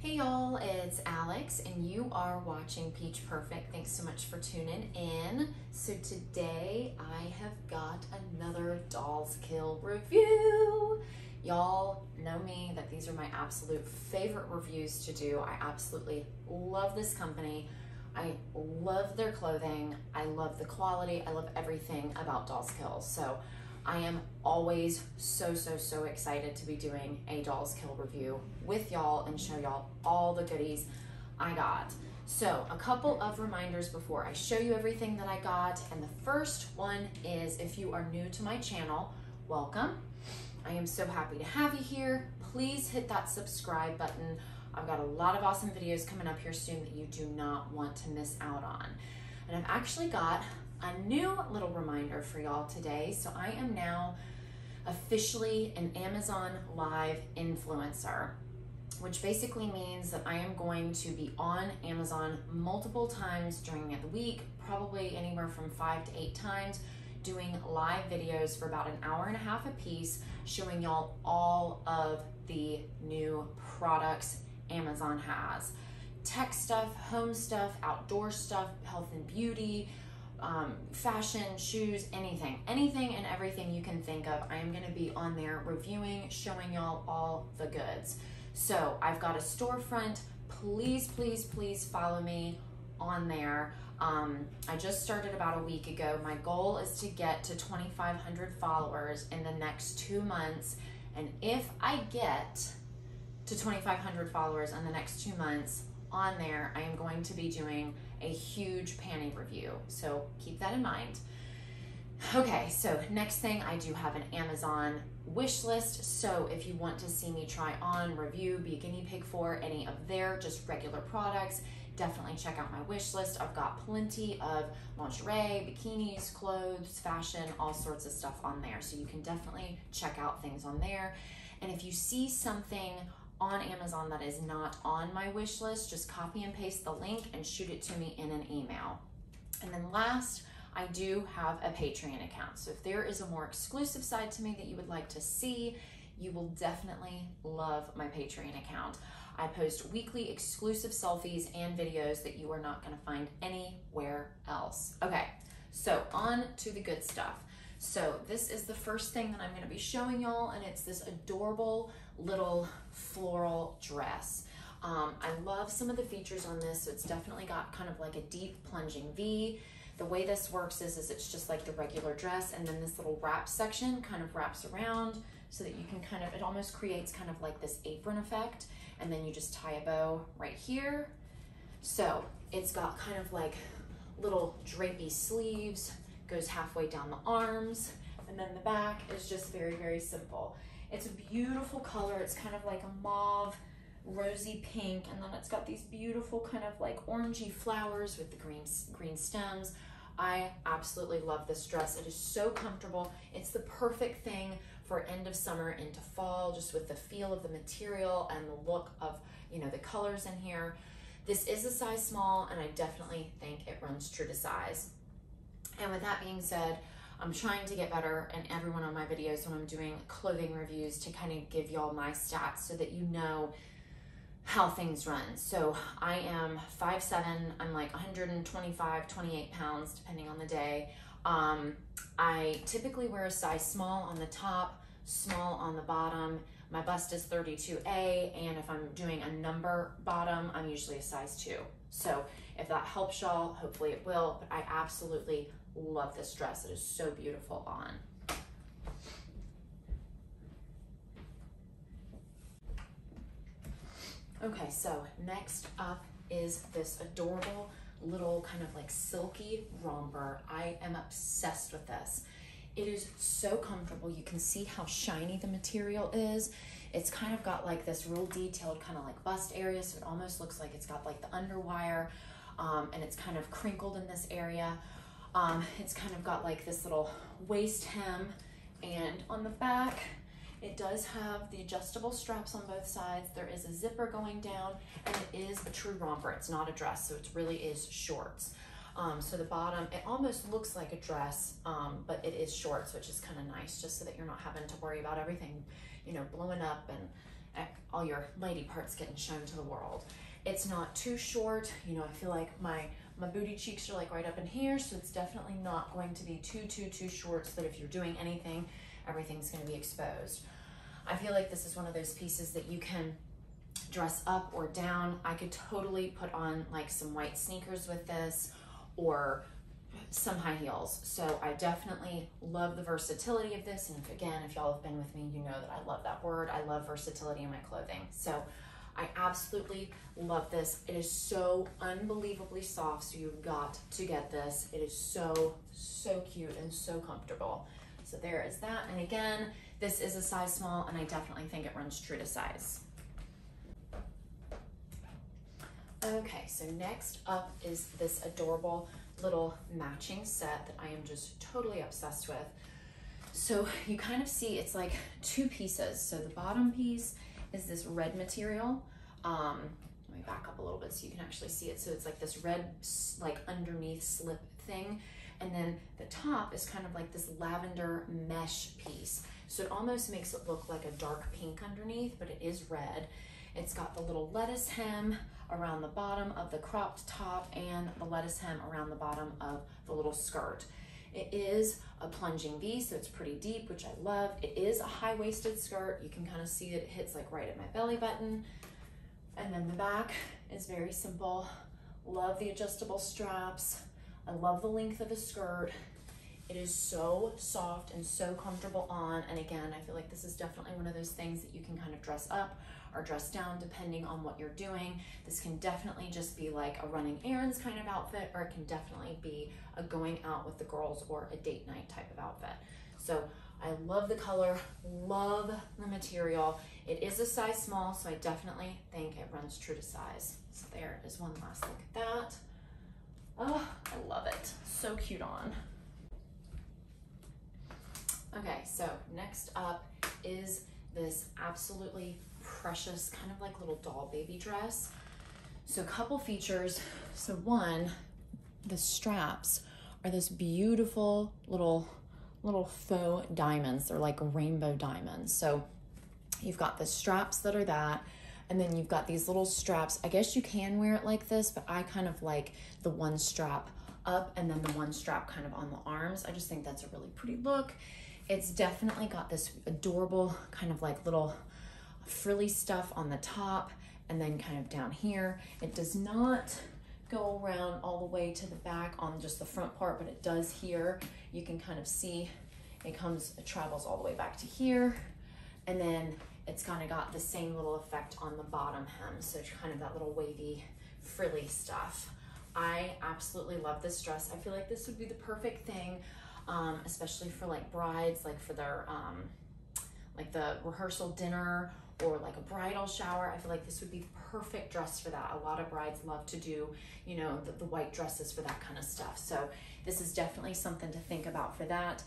Hey y'all, it's Alex and you are watching Peach Perfect. Thanks so much for tuning in. So today I have got another Dolls Kill review. Y'all know me that these are my absolute favorite reviews to do. I absolutely love this company. I love their clothing. I love the quality. I love everything about Dolls Kill. So I am always so, so, so excited to be doing a Dolls Kill review with y'all and show y'all all the goodies I got. So a couple of reminders before I show you everything that I got. And the first one is if you are new to my channel, welcome. I am so happy to have you here. Please hit that subscribe button. I've got a lot of awesome videos coming up here soon that you do not want to miss out on. And I've actually got a new little reminder for y'all today. So I am now officially an Amazon Live influencer, which basically means that I am going to be on Amazon multiple times during the week, probably anywhere from five to eight times, doing live videos for about an hour and a half a piece, showing y'all all of the new products Amazon has. Tech stuff, home stuff, outdoor stuff, health and beauty, um, fashion, shoes, anything, anything and everything you can think of. I am going to be on there reviewing, showing y'all all the goods. So I've got a storefront. Please, please, please follow me on there. Um, I just started about a week ago. My goal is to get to 2,500 followers in the next two months. And if I get to 2,500 followers in the next two months on there, I am going to be doing a huge panty review. So keep that in mind. Okay, so next thing, I do have an Amazon wish list. So if you want to see me try on, review, be a guinea pig for any of their just regular products, definitely check out my wish list. I've got plenty of lingerie, bikinis, clothes, fashion, all sorts of stuff on there. So you can definitely check out things on there. And if you see something on Amazon that is not on my wish list, just copy and paste the link and shoot it to me in an email. And then last, I do have a Patreon account. So if there is a more exclusive side to me that you would like to see, you will definitely love my Patreon account. I post weekly exclusive selfies and videos that you are not gonna find anywhere else. Okay, so on to the good stuff. So this is the first thing that I'm gonna be showing y'all and it's this adorable little floral dress. Um, I love some of the features on this. So it's definitely got kind of like a deep plunging V. The way this works is, is it's just like the regular dress and then this little wrap section kind of wraps around so that you can kind of, it almost creates kind of like this apron effect. And then you just tie a bow right here. So it's got kind of like little drapey sleeves, goes halfway down the arms, and then the back is just very, very simple. It's a beautiful color. It's kind of like a mauve, rosy pink, and then it's got these beautiful kind of like orangey flowers with the green, green stems. I absolutely love this dress. It is so comfortable. It's the perfect thing for end of summer into fall, just with the feel of the material and the look of, you know, the colors in here. This is a size small, and I definitely think it runs true to size. And with that being said, I'm trying to get better and everyone on my videos when I'm doing clothing reviews to kind of give y'all my stats so that you know how things run. So I am 5'7", I'm like 125, 28 pounds, depending on the day. Um, I typically wear a size small on the top, small on the bottom. My bust is 32A, and if I'm doing a number bottom, I'm usually a size two. So if that helps y'all, hopefully it will, but I absolutely love this dress. It is so beautiful on. Okay, so next up is this adorable little kind of like silky romper. I am obsessed with this. It is so comfortable. You can see how shiny the material is. It's kind of got like this real detailed kind of like bust area, so it almost looks like it's got like the underwire um, and it's kind of crinkled in this area. Um, it's kind of got like this little waist hem and on the back, it does have the adjustable straps on both sides. There is a zipper going down and it is a true romper. It's not a dress, so it really is shorts. Um, so the bottom, it almost looks like a dress, um, but it is shorts, which is kind of nice just so that you're not having to worry about everything, you know, blowing up and, all your lady parts getting shown to the world. It's not too short. You know, I feel like my my booty cheeks are like right up in here, so it's definitely not going to be too, too, too short so that if you're doing anything, everything's gonna be exposed. I feel like this is one of those pieces that you can dress up or down. I could totally put on like some white sneakers with this or some high heels. So I definitely love the versatility of this. And if, again, if y'all have been with me, you know that I love that word. I love versatility in my clothing. So I absolutely love this. It is so unbelievably soft, so you've got to get this. It is so, so cute and so comfortable. So there is that. And again, this is a size small, and I definitely think it runs true to size. Okay, so next up is this adorable little matching set that I am just totally obsessed with. So you kind of see it's like two pieces. So the bottom piece is this red material. Um, let me back up a little bit so you can actually see it. So it's like this red, like underneath slip thing. And then the top is kind of like this lavender mesh piece. So it almost makes it look like a dark pink underneath, but it is red. It's got the little lettuce hem around the bottom of the cropped top and the lettuce hem around the bottom of the little skirt. It is a plunging V, so it's pretty deep, which I love. It is a high-waisted skirt. You can kind of see that it hits like right at my belly button. And then the back is very simple. Love the adjustable straps. I love the length of the skirt. It is so soft and so comfortable on. And again, I feel like this is definitely one of those things that you can kind of dress up or dress down depending on what you're doing. This can definitely just be like a running errands kind of outfit, or it can definitely be a going out with the girls or a date night type of outfit. So I love the color, love the material. It is a size small, so I definitely think it runs true to size. So there is one last look at that. Oh, I love it. So cute on. Okay, so next up is this absolutely precious, kind of like little doll baby dress. So a couple features. So one, the straps are this beautiful little little faux diamonds. They're like rainbow diamonds. So you've got the straps that are that, and then you've got these little straps. I guess you can wear it like this, but I kind of like the one strap up and then the one strap kind of on the arms. I just think that's a really pretty look. It's definitely got this adorable kind of like little frilly stuff on the top and then kind of down here. It does not go around all the way to the back on just the front part, but it does here. You can kind of see it comes, it travels all the way back to here. And then it's kind of got the same little effect on the bottom hem. So kind of that little wavy, frilly stuff. I absolutely love this dress. I feel like this would be the perfect thing, um, especially for like brides, like for their, um, like the rehearsal dinner or like a bridal shower. I feel like this would be perfect dress for that. A lot of brides love to do, you know, the, the white dresses for that kind of stuff. So this is definitely something to think about for that.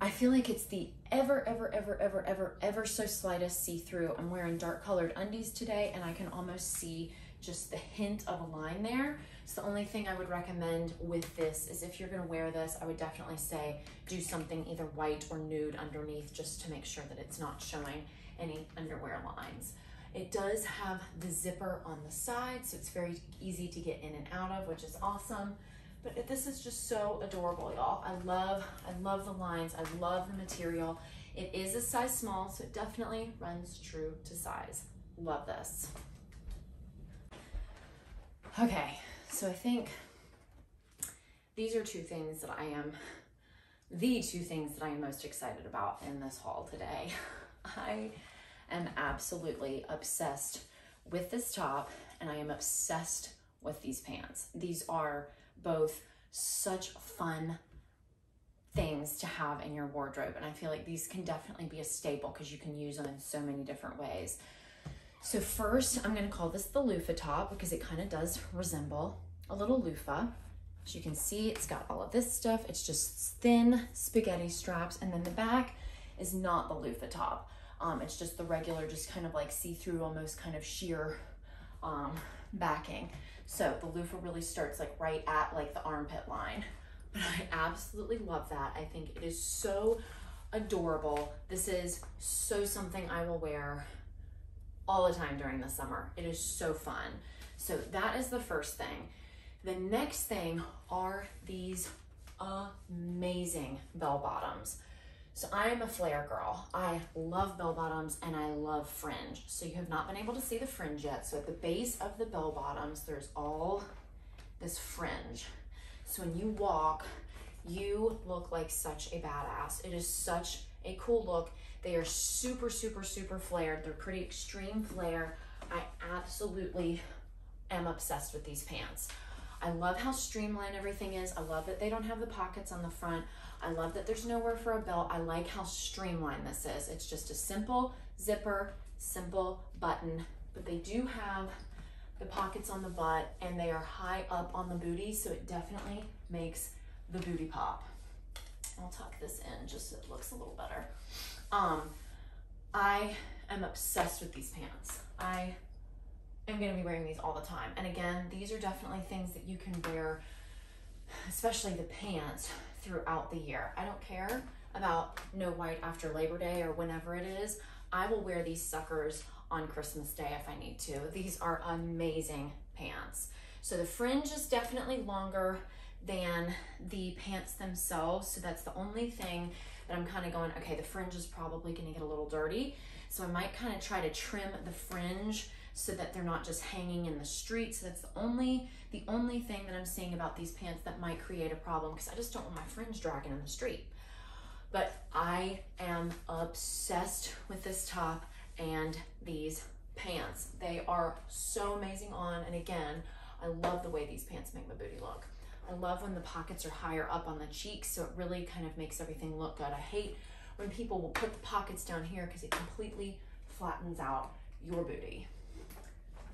I feel like it's the ever, ever, ever, ever, ever, ever so slightest see-through. I'm wearing dark colored undies today and I can almost see just the hint of a line there. So the only thing I would recommend with this is if you're gonna wear this, I would definitely say do something either white or nude underneath just to make sure that it's not showing any underwear lines. It does have the zipper on the side, so it's very easy to get in and out of, which is awesome. But this is just so adorable, y'all. I love, I love the lines. I love the material. It is a size small, so it definitely runs true to size. Love this. Okay, so I think these are two things that I am, the two things that I am most excited about in this haul today. I am absolutely obsessed with this top and I am obsessed with these pants. These are both such fun things to have in your wardrobe and I feel like these can definitely be a staple because you can use them in so many different ways. So first I'm gonna call this the loofah top because it kind of does resemble a little loofah. As you can see, it's got all of this stuff. It's just thin spaghetti straps and then the back is not the loofah top. Um, it's just the regular, just kind of like see-through, almost kind of sheer um, backing. So the loofah really starts like right at like the armpit line. But I absolutely love that. I think it is so adorable. This is so something I will wear all the time during the summer. It is so fun. So that is the first thing. The next thing are these amazing bell bottoms. So I am a flare girl. I love bell bottoms and I love fringe. So you have not been able to see the fringe yet. So at the base of the bell bottoms, there's all this fringe. So when you walk, you look like such a badass. It is such a cool look. They are super, super, super flared. They're pretty extreme flare. I absolutely am obsessed with these pants. I love how streamlined everything is. I love that they don't have the pockets on the front. I love that there's nowhere for a belt. I like how streamlined this is. It's just a simple zipper, simple button, but they do have the pockets on the butt and they are high up on the booty, so it definitely makes the booty pop. I'll tuck this in just so it looks a little better. Um, I am obsessed with these pants. I am gonna be wearing these all the time. And again, these are definitely things that you can wear, especially the pants, throughout the year. I don't care about no white after Labor Day or whenever it is. I will wear these suckers on Christmas Day if I need to. These are amazing pants. So the fringe is definitely longer than the pants themselves. So that's the only thing that I'm kind of going, okay, the fringe is probably gonna get a little dirty. So I might kind of try to trim the fringe so that they're not just hanging in the street. So that's the only, the only thing that I'm seeing about these pants that might create a problem because I just don't want my fringe dragging in the street. But I am obsessed with this top and these pants. They are so amazing on. And again, I love the way these pants make my booty look. I love when the pockets are higher up on the cheeks, so it really kind of makes everything look good. I hate when people will put the pockets down here because it completely flattens out your booty.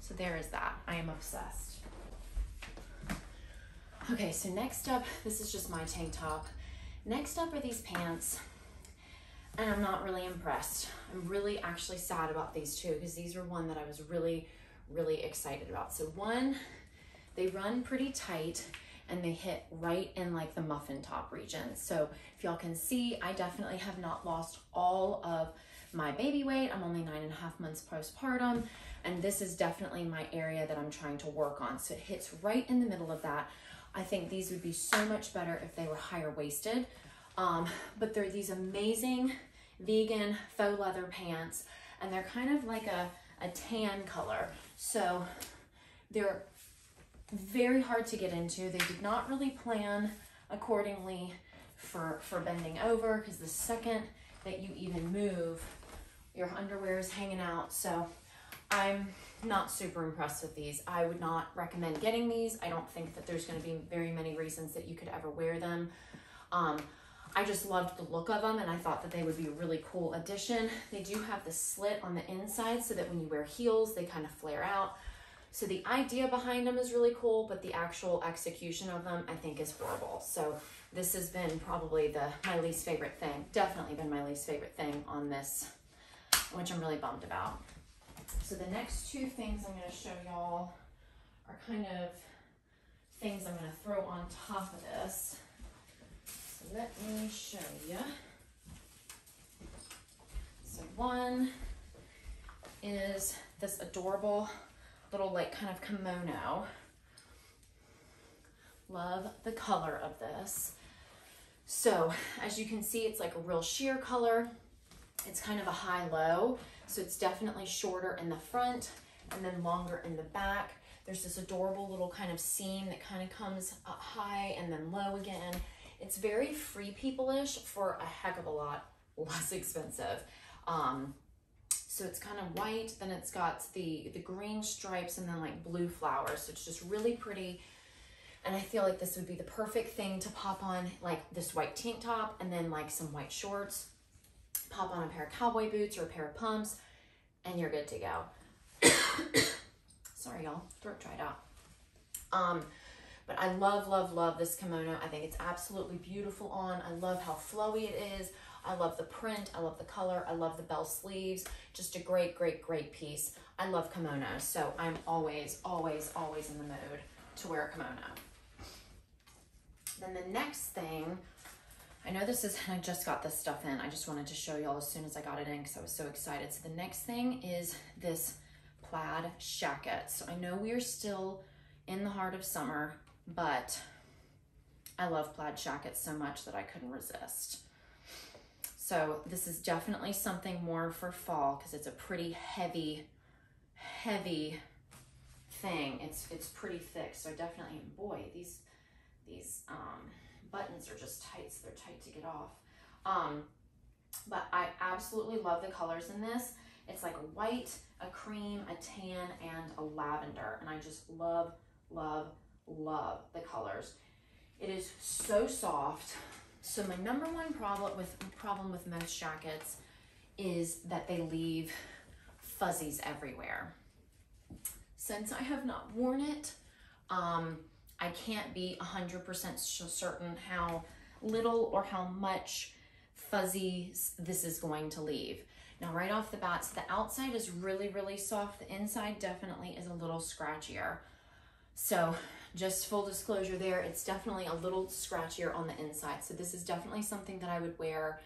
So there is that. I am obsessed. Okay, so next up, this is just my tank top. Next up are these pants, and I'm not really impressed. I'm really actually sad about these two because these are one that I was really, really excited about. So one, they run pretty tight and they hit right in like the muffin top region. So if y'all can see, I definitely have not lost all of my baby weight. I'm only nine and a half months postpartum, and this is definitely my area that I'm trying to work on. So it hits right in the middle of that. I think these would be so much better if they were higher waisted. Um, but they're these amazing vegan faux leather pants, and they're kind of like a, a tan color. So they're very hard to get into. They did not really plan accordingly for, for bending over because the second that you even move, your underwear is hanging out. So I'm not super impressed with these. I would not recommend getting these. I don't think that there's going to be very many reasons that you could ever wear them. Um, I just loved the look of them and I thought that they would be a really cool addition. They do have the slit on the inside so that when you wear heels, they kind of flare out. So the idea behind them is really cool, but the actual execution of them I think is horrible. So this has been probably the my least favorite thing. Definitely been my least favorite thing on this, which I'm really bummed about. So the next two things I'm going to show y'all are kind of things I'm going to throw on top of this. So let me show you. So one is this adorable little like kind of kimono. Love the color of this. So as you can see, it's like a real sheer color. It's kind of a high-low, so it's definitely shorter in the front and then longer in the back. There's this adorable little kind of seam that kind of comes up high and then low again. It's very free people-ish for a heck of a lot less expensive. Um, so it's kind of white, then it's got the, the green stripes and then like blue flowers. So it's just really pretty. And I feel like this would be the perfect thing to pop on like this white tank top and then like some white shorts, pop on a pair of cowboy boots or a pair of pumps, and you're good to go. Sorry, y'all, throat dried out. Um, but I love, love, love this kimono. I think it's absolutely beautiful on. I love how flowy it is. I love the print. I love the color. I love the bell sleeves. Just a great, great, great piece. I love kimonos, so I'm always, always, always in the mood to wear a kimono. Then the next thing, I know this is, I just got this stuff in. I just wanted to show y'all as soon as I got it in because I was so excited. So the next thing is this plaid shacket. So I know we are still in the heart of summer, but I love plaid jackets so much that I couldn't resist. So this is definitely something more for fall because it's a pretty heavy, heavy thing. It's it's pretty thick. So definitely, boy, these these um, buttons are just tight, so they're tight to get off. Um, but I absolutely love the colors in this. It's like a white, a cream, a tan, and a lavender. And I just love, love, love the colors. It is so soft. So my number one problem with problem with most jackets is that they leave fuzzies everywhere. Since I have not worn it, um, I can't be 100% certain how little or how much fuzzies this is going to leave. Now right off the bat, so the outside is really, really soft. The inside definitely is a little scratchier. So just full disclosure there, it's definitely a little scratchier on the inside. So this is definitely something that I would wear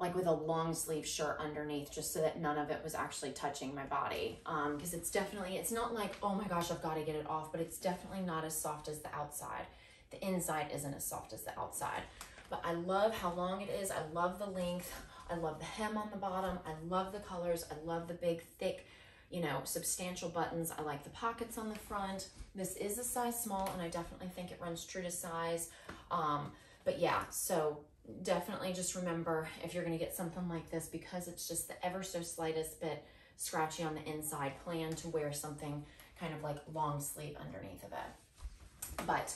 like with a long sleeve shirt underneath just so that none of it was actually touching my body. Um, because it's definitely, it's not like, oh my gosh, I've got to get it off, but it's definitely not as soft as the outside. The inside isn't as soft as the outside. But I love how long it is. I love the length. I love the hem on the bottom. I love the colors. I love the big, thick, you know, substantial buttons. I like the pockets on the front. This is a size small, and I definitely think it runs true to size. Um, but yeah, so definitely just remember if you're going to get something like this, because it's just the ever so slightest bit scratchy on the inside, plan to wear something kind of like long sleeve underneath of it. But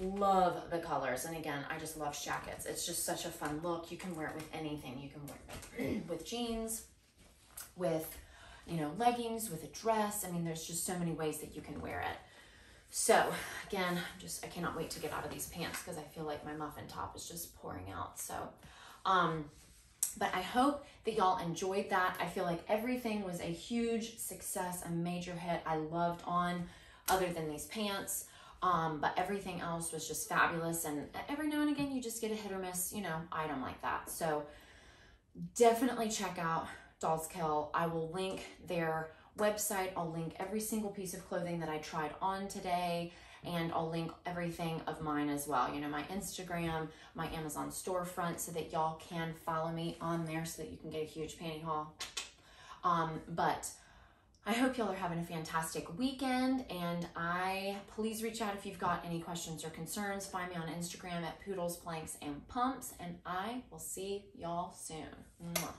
love the colors. And again, I just love shackets. It's just such a fun look. You can wear it with anything. You can wear it with jeans, with, you know, leggings, with a dress. I mean, there's just so many ways that you can wear it. So again, just, I cannot wait to get out of these pants because I feel like my muffin top is just pouring out. So, um, but I hope that y'all enjoyed that. I feel like everything was a huge success, a major hit. I loved on other than these pants. Um, but everything else was just fabulous. And every now and again, you just get a hit or miss, you know, item like that. So definitely check out Dolls Kill. I will link their website. I'll link every single piece of clothing that I tried on today and I'll link everything of mine as well. You know, my Instagram, my Amazon storefront so that y'all can follow me on there so that you can get a huge panty haul. Um, but I hope y'all are having a fantastic weekend and I please reach out if you've got any questions or concerns. Find me on Instagram at Poodles, Planks, and Pumps and I will see y'all soon. Mwah.